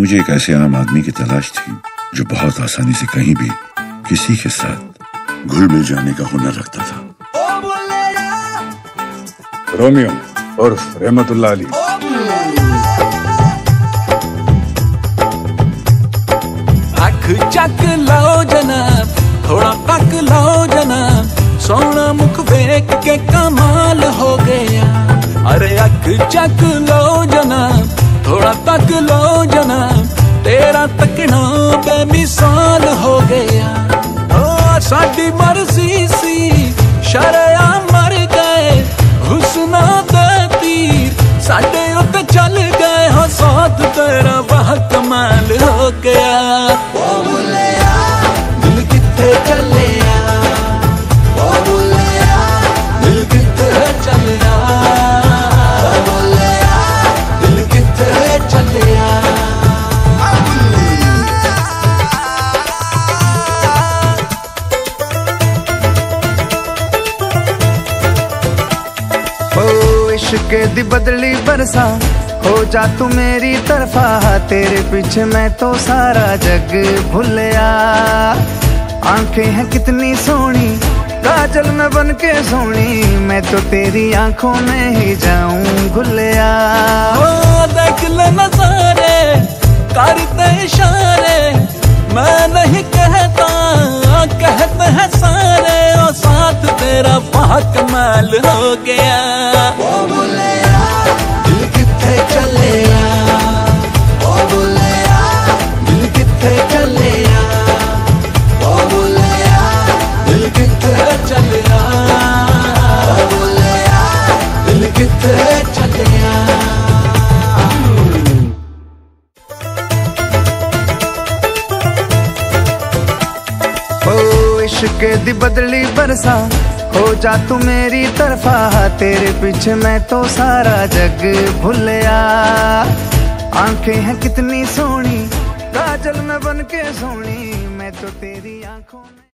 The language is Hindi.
मुझे एक ऐसे आम आदमी की तलाश थी, जो बहुत आसानी से कहीं भी किसी के साथ घुल मिल जाने का हुनर रखता था। रोमियो और रहमतुल्ला अली। चक लाओ जनाब, थोड़ा पक लाओ जनाब, सोना मुख देख के कमाल हो गया। अरे अक चक लो जनाब, थोड़ा पक लो गया। ओ, साडी मर्ज़ी सी, शरया मर गए, हुसना दे तीर, साडे उत्ते चल गए हो सौत तेरा बहुत कमाल हो गया। ओ इश्क दी बदली बरसा। हो जा तू मेरी तरफा, तेरे पीछे मैं तो सारा जग भूलिया। आँखें हैं कितनी सोनी काजल में बन के सोनी मैं तो तेरी आँखों में ही जाऊँ घुलिया कमाल हो गया। ओ बुलिया दिल किथे चलिया ओ बुलिया दिल किथे चलिया ओ बुलिया दिल किथे चलिया ओ बुलिया दिल किथे चलिया ओ इश्क दी बदली बरसा हो जा तू मेरी तरफा, तेरे पीछे मैं तो सारा जग भूलिया। आँखें हैं कितनी सोनी काजल में बन के सोनी मैं तो तेरी आँखों में